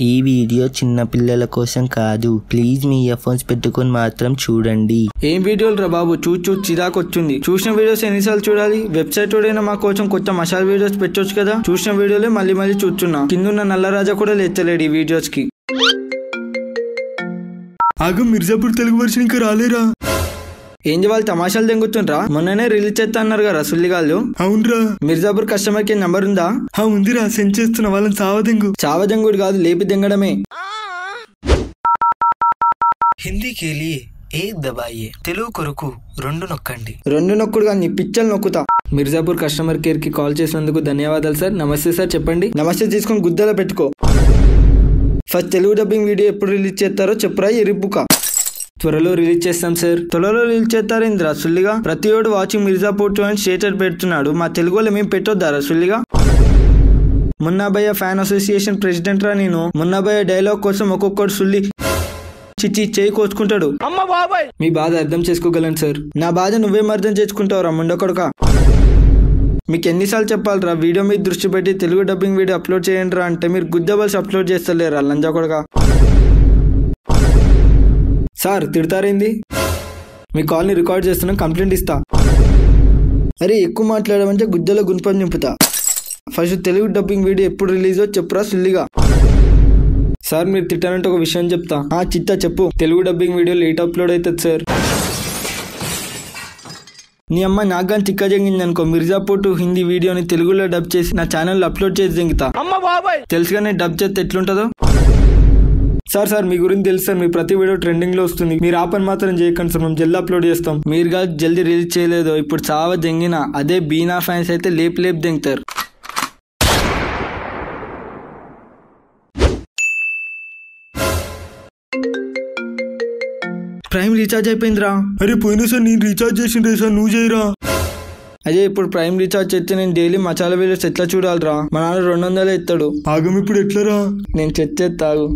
ఈ వీడియో చిన్న పిల్లల కోసం కాదు. ప్లీజ్ మీ ఇయర్ఫోన్స్ పెట్టుకొని మాత్రం చూడండి. ఏం వీడియోలు రా బాబు? చూ చూ చిరాకు వచ్చింది. చూసిన వీడియోస్ ఎన్నిసార్లు చూడాలి? వెబ్సైట్ అయినా మా కోసం కొత్త మసాలా వీడియోస్ పెట్టొచ్చు కదా? చూసిన వీడియోలే మళ్ళీ మళ్ళీ చూస్తున్నా. కిందున్న నల్లరాజా కూడా లేచలేడు ఈ వీడియోస్కి ఆగం మిర్జాపూర్ తెలుగు వర్షన్ ఇంకా రాలేరా? ఏం వాళ్ళు తమాషాలు దెంగుతుండ్రా మొన్ననే రిలీజ్ చేస్తా అన్నారు కదా సుల్లిగాళ్ళు అవునరా. మిర్జాపూర్ కస్టమర్ కేర్ నంబర్ ఉందా? ఆ ఉందిరా. సెండ్ చేస్తున్న వాళ్ళని సావదెంగు చావదెంగుడు కాదు లేపి దెంగడమే. హిందీ కేలి ఏ దబాయే. తెలుగు కొరకు రెండు నొక్కండి. రెండు నొక్కుడు కానీ పిచ్చలు నొక్కుతా. మిర్జాపూర్ కస్టమర్ కేర్కి కాల్ చేసినందుకు ధన్యవాదాలు సార్ నమస్తే సార్ చెప్పండి. నమస్తే తీసుకొని గుద్దలో పెట్టుకో. ఫస్ట్ తెలుగు డబ్బింగ్ వీడియో ఎప్పుడు రిలీజ్ చేస్తారో చెప్పురా ఎరిపుక. త్వరలో రిలీజ్ చేస్తాం సార్ త్వరలో రిలీజ్ చేస్తారు ఇంద్రా సుల్లిగా. ప్రతి ఒడు వాచింగ్ మిర్జాపూర్ టూ అని స్టేటస్ పెడుతున్నాడు. మా తెలుగు వాళ్ళు మేము పెట్టొద్దారా సుల్లిగా? మున్నాభయ్య ఫ్యాన్ అసోసియేషన్ ప్రెసిడెంట్ రా నేను. మున్నాభయ్య డైలాగ్ కోసం ఒక్కొక్కడు సుల్లి చిచ్చి చేయి కోసుకుంటాడు. మీ బాధ అర్థం చేసుకోగలను సార్ నా బాధ నువ్వేం అర్థం చేసుకుంటావురా ముండకొడక? మీకు ఎన్నిసార్లు చెప్పాలిరా? వీడియో మీద దృష్టి పెట్టి తెలుగు డబ్బింగ్ వీడియో అప్లోడ్ చేయండి రా అంటే మీరు గుద్దబల్స్ అప్లోడ్ చేస్తలేరా లంజా కొడక సార్ తిడతారేంది? మీ కాల్ని రికార్డ్ చేస్తున్నా కంప్లైంట్ ఇస్తా. అరే ఎక్కువ మాట్లాడమంటే గుద్దలో గుణపం నింపుతా. ఫస్ట్ తెలుగు డబ్బింగ్ వీడియో ఎప్పుడు రిలీజో చెప్పురా సుల్లిగా. సార్ మీరు తిట్టానంటే ఒక విషయం చెప్తా. ఆ చిత్తా చెప్పు. Telugu dubbing video late upload అవుతుంది సార్. నీ అమ్మ నాకు కానీ తిక్క జంగింది అనుకో మిర్జాపూర్ టు హిందీ వీడియోని తెలుగులో డబ్ చేసి నా ఛానల్లో అప్లోడ్ చేసి జంగితా. తెలుసుగా నేను డబ్ చేస్తే ఎట్లుంటుందో? సార్ సార్ మీ గురించి తెలుసు సార్. మీ ప్రతి వీడియో ట్రెండింగ్లో వస్తుంది. మీరు ఆ పని మాత్రం చేయకండి సార్. మేము జల్దీ అప్లోడ్ చేస్తాం. మీరు కాదు జల్దీ రిలీజ్ చేయలేదు. ఇప్పుడు చావ జంగిన అదే బీనా ఫ్యాన్స్ అయితే లేపు లేపు దెంగుతారు ప్రైమ్ రీఛార్జ్ అయిపోయిందిరా. అరే పోయినా సార్ నేను రీఛార్జ్ చేసిండ్రే సార్. నువ్వు చేయరా? అదే ఇప్పుడు ప్రైమ్ రీఛార్జ్ చేస్తే నేను డైలీ మసాలా వీడియోస్ ఎట్లా చూడాలిరా? మా నాన్న రెండు వందలే ఇస్తాడు. ఆగం ఇప్పుడు ఎట్లరా? నేను చెత్తేస్తాగు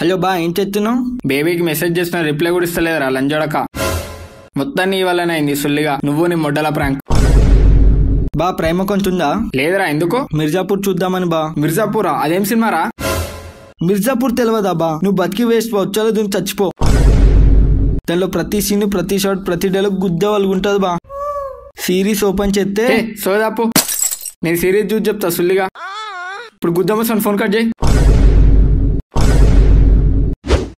హలో బా ఏం చెప్తున్నావు బేబీకి మెసేజ్ చేసిన రిప్లై కూడా ఇస్తలేదురా లంజోడక. మొత్తం నీ వల్లనే అయింది సుల్లిగా. నువ్వు నీ మొడ్డల ప్రాంక్. బా ప్రేమ కొంటుందా లేదురా ఎందుకు? మిర్జాపూర్ చూద్దామని బా. మిర్జాపూరా? అదేం సినిమారా? మిర్జాపూర్ తెలియదా బా? నువ్వు బతికి వేస్ట్ పో వచ్చాలో దీన్ని చచ్చిపో. దానిలో ప్రతి సీన్ ప్రతి షాట్ ప్రతి డైలాగ్ గుద్దే వాళ్ళకి ఉంటుంది బా సిరీస్ ఓపెన్ చేస్తే సోదాపు నేను సిరీస్ చూసి చెప్తా సుల్లిగా. ఇప్పుడు గుద్దమ్మసాన్ ఫోన్ కట్ చేయి.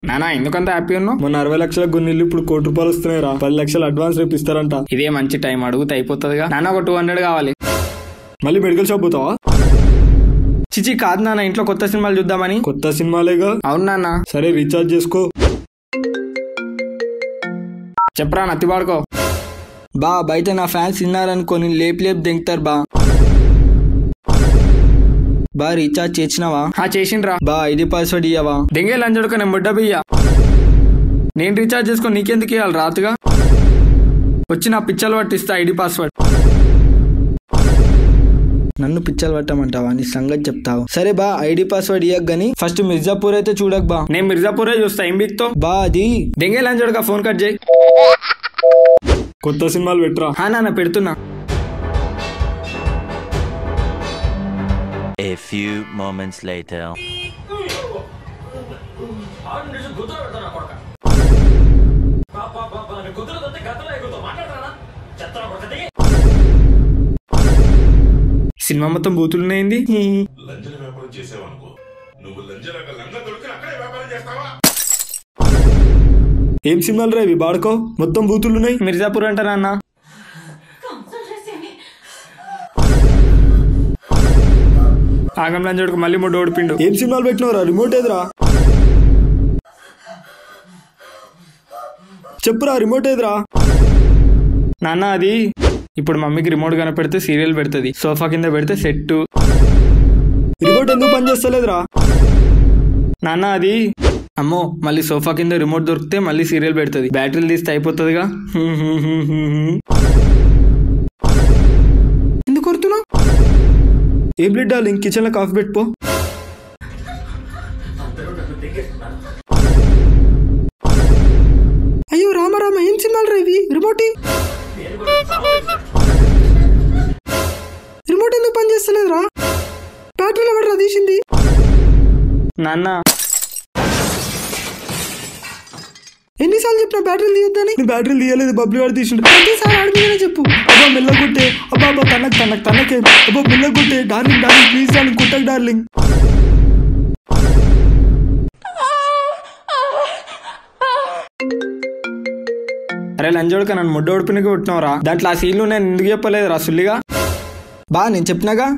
నానా ఎందుకంత హ్యాపీ ఉన్నావు? మొన్న అరవై లక్షల గున్నిళ్ళు ఇప్పుడు కోటి రూపాయలు వస్తున్నాయి రా పది లక్షలు అడ్వాన్స్ రేపు ఇస్తారంట. ఇదే మంచి టైం అడుగుతే అయిపోతుందిగా. నాన్న ఒక టూ హండ్రెడ్ కావాలి. మళ్ళీ మెడికల్ షాప్ పోతావా? చిచి కాదు నాన్న ఇంట్లో కొత్త సినిమాలు చూద్దామని. కొత్త సినిమాలేగా? అవును నాన్న. సరే రీఛార్జ్ చేసుకో. చెప్పరా నత్తి పాడుకో బా బయట నా ఫ్యాన్స్ విన్నారనుకొని లేపు లేపు దెంగుతారు బా. బా రీఛార్జ్ చేసినావా? చేసిండ్రా. బా ఐడి పాస్వర్డ్ ఇయ్యవా? దెంగే లంజడుక నేను ముడ్డ బియ్య. నేను రీఛార్జ్ చేసుకొని నీకెందుకు ఇవ్వాలి రాతుగా వచ్చి నా పిచ్చలు పట్టిస్తా ఐడి పాస్వర్డ్ నన్ను పిచ్చలు పట్టమంటావా? నీ సంగతి చెప్తావు. సరే బా ఐడి పాస్వర్డ్ ఇయ్యక్ గానీ ఫస్ట్ మిర్జాపూర్ అయితే చూడక్ బా. నేను మిర్జాపూరే చూస్తా ఏం బిక్తో బా అది. దెంగే లంజడుక ఫోన్ కట్ చేయి. కొత్త సినిమాలు పెట్టరా? హా నాన్న పెడుతున్నా. A few moments later. Cinema మొత్తం బూతులున్నాయింది లంజన వ్యాపారం చేసావనుకో. నువ్వు లంగ దొరికి అక్కడే వ్యాపారం చేస్తావా? ఏం సినిమాలు రా ఇవి? బాడుకో. మొత్తం బూతులు ఉన్నాయి మిర్జాపూర్ అంట నాన్న. ఆగం లంజోడుకు మళ్ళీ మూడు ఓడిపిండు. ఏం సినిమాలు పెట్టినవరా రిమోట్ ఏదిరా? చెప్పురా రిమోట్ ఏదిరా? నాన్న అది ఇప్పుడు మమ్మీకి రిమోట్ కనపెడితే సీరియల్ పెడుతుంది. సోఫా కింద పెడితే సెట్ రిమోట్ ఎందుకు పని చేస్తలేదురా నాన్న అది అమ్మో మళ్ళీ సోఫా కింద రిమోట్ దొరికితే మళ్ళీ సీరియల్ పెడుతుంది. బ్యాటరీలు తీస్తే అయిపోతుందిగా. ఎందుకు కొడుతున్నావు? ఏం బ్లడ్ డార్లింగ్? కిచెన్లో కాఫీ పెట్టుకో అయ్యో రామ రామ ఏం సినిమాలు రా ఇవి? రిమోట్ రిమోట్ ఎందుకు పని చేస్తలేదురా బ్యాటరీలు ఎవరు తీసింది. నాన్న. ఎన్నిసార్లు చెప్పిన బ్యాటరీలు తీయొద్దని? నీ బ్యాటరీలు తీయలేదు బబ్లు వాడు తీసిండు. ప్రతిసారి ఆడి మీదనే చెప్పు. అబ్బా మెల్లగొట్టే అబ్బా అబ్బా తనకు తనకు తనకే. అబ్బా మెల్లగొట్టే డార్లింగ్ డార్లింగ్ ప్లీజ్ డార్లింగ్ కుట్టకు డార్లింగ్. అరే లంజోడుక నన్ను ముడ్డ ఓడిపినకి కొట్టినవరా? దాంట్లో ఆ సీన్లు నేను ఎందుకు చెప్పలేదు రా సుల్లిగా? బా నేను చెప్పినాగా?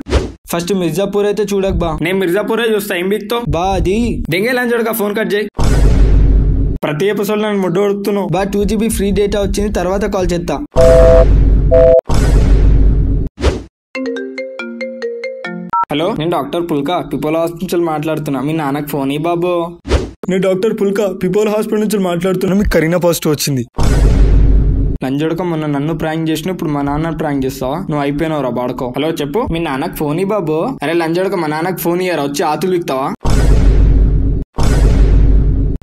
ఫస్ట్ మిర్జాపూర్ అయితే చూడక బా. నేను మిర్జాపూరే చూస్తా ఏం బిక్తో బా అది. దెంగే లంజోడుక ఫోన్ కట్ చేయి. ప్రతి ఎపిసోడ్ నన్ను ముడ్డ ఓడుతున్నావు బా టూ జీబీ ఫ్రీ డేటా వచ్చింది తర్వాత కాల్ చేస్తా. హలో? నేను డాక్టర్ పుల్కా పిపోల హాస్పిటల్ మాట్లాడుతున్నా. మీ నాన్నకు ఫోన్ ఈ బాబు. నేను డాక్టర్ పుల్కా పిపోల్ హాస్పిటల్ నుంచి మాట్లాడుతున్నా. మీకు కరీనా పాజిటివ్ వచ్చింది. లంజోడక మొన్న నన్ను ప్రాంక్ చేసిన ఇప్పుడు మా నాన్న ప్రాంక్ చేస్తావా? నువ్వు అయిపోయినావు రా బాడుకో. హలో చెప్పు. మీ నాన్నకు ఫోన్ ఈ బాబు. అరే లంజోడక మా నాన్నకు ఫోన్ ఇయ్యారా వచ్చి ఆతులు విక్తావా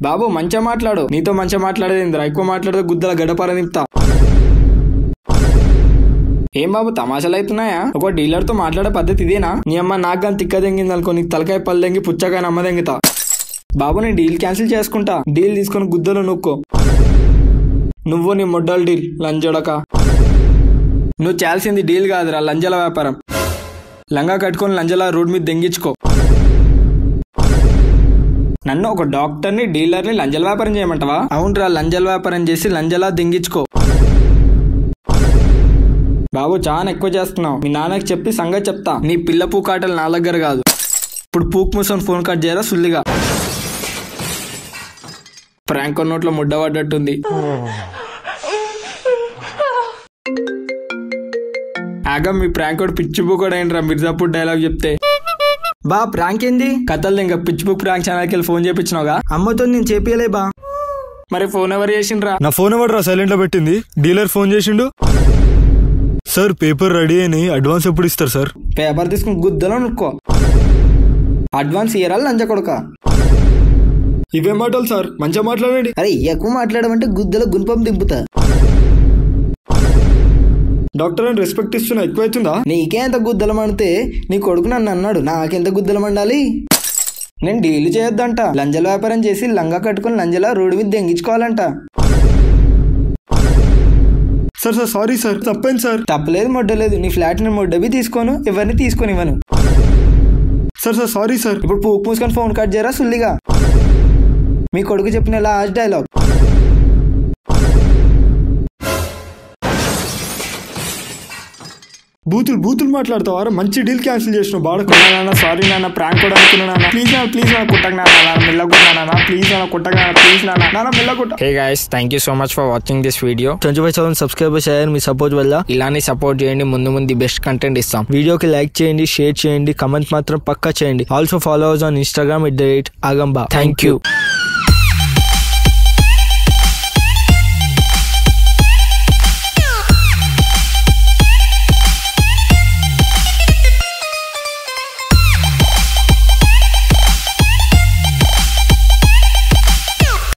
బాబు మంచిగా మాట్లాడు. నీతో మంచిగా మాట్లాడేది ఇందిరా ఎక్కువ మాట్లాడితే గుద్దల గడపార నింపుతా. ఏం బాబు తమాషాలు అవుతున్నాయా? ఒక డీలర్తో మాట్లాడే పద్ధతి ఇదేనా? నీ అమ్మ నాకు కానీ తిక్క దెంగింది అనుకో నీకు తలకాయ పళ్ళు దెంగి పుచ్చకాయ అమ్మ దెంగితా బాబు నేను డీల్ క్యాన్సిల్ చేసుకుంటా. డీల్ తీసుకొని గుద్దలు నొక్కో. నువ్వు నీ మొడ్డల డీల్ లంజడక. నువ్వు చేయాల్సింది డీల్ కాదురా లంజల వ్యాపారం. లంగా కట్టుకొని లంజల రోడ్ మీద దెంగించుకో. నన్ను ఒక డాక్టర్ని డీలర్ని లంజల వ్యాపారం చేయమంటావా? అవునరా లంజల వ్యాపారం చేసి లంజలా దెంగించుకో బాబు చాలా ఎక్కువ చేస్తున్నావు. మీ నాన్నకి చెప్పి సంగతి చెప్తా. నీ పిల్ల పూకాటలు నా దగ్గర కాదు. ఇప్పుడు పూక్ మూసుకొని ఫోన్ కట్ చేయరా సుల్లిగా? ప్రాంక్ నోట్లో ముడ్డ పడ్డట్టుంది. ఆగా మీ ప్రాంక్ కూడా పిచ్చి ఏంట్రా మిర్జాపూర్ డైలాగ్ చెప్తే. బా ప్రాంక్ ఏంది కథలు ఇంకా పిచ్చి బుక్ ప్రాంక్ ఛానల్కి వెళ్ళి ఫోన్ చేపించినావుగా? అమ్మతో నేను చేపియలే బా. మరి ఫోన్ ఎవరు చేసిండ్రా? నా ఫోన్ ఎవడరా సైలెంట్లో పెట్టింది? డీలర్ ఫోన్ చేసిండు? సార్ పేపర్ రెడీ అని అడ్వాన్స్ ఎప్పుడు ఇస్తారు సార్? పేపర్ తీసుకుని గుద్దలో నుక్కో. అడ్వాన్స్ ఇయరా లంచ కొడుక. ఇవే మాటలు సార్? మంచిగా మాట్లాడండి. అరే ఎక్కువ మాట్లాడమంటే గుద్దలో గుణపం దింపుతా. డాక్టర్ అని రెస్పెక్ట్ ఇస్తున్నా ఎక్కువైతుందా? నీకే ఎంత గుద్దలం అంటే నీ కొడుకు నన్ను అన్నాడు నాకెంత గుద్దలం అండాలి నేను డీల్ చేయొద్దంట లంజల వ్యాపారం చేసి లంగా కట్టుకుని లంజల రోడ్డు మీద దెంగించుకోవాలంట. సార్ సార్ సారీ సార్ తప్పైంది సార్? తప్పలేదు మొడ్డలేదు నీ ఫ్లాట్ని మొడ్డవి తీసుకోను ఎవరిని తీసుకొని ఇవ్వను. Sir sir sorry sir. ఇప్పుడు పూకు మూసుకొని ఫోన్ కట్ చేయరా సుల్లిగా? మీ కొడుకు చెప్పిన లాస్ట్ డైలాగ్ బూతులు బూతులు మాట్లాడతావారా మంచి డీల్ క్యాన్సిల్ చేసిన బాడకు నాన్న సారీ నాన్న ప్రాంక్ కూడా అనుకున్నా నాన్న. ప్లీజ్ నాన్న ప్లీజ్ నాన్న కుట్టక నాన్న నాన్న మెల్లగుట్ట నాన్న ప్లీజ్ నాన్న కుట్టక నాన్న ప్లీజ్ నాన్న నాన్న మెల్లగుట్ట hey guys thank you so much for watching this video twenty five thousand subscribers అయ్యారు మీ సపోర్ట్ వల్ల. ఇలానే సపోర్ట్ చేయండి ముందు ముందు బెస్ట్ కంటెంట్ ఇస్తాం. వీడియోకి లైక్ చేయండి షేర్ చేయండి కమెంట్ మాత్రం పక్కా చేయండి. Also followers on Instagram at the rate ఆగంబా thank you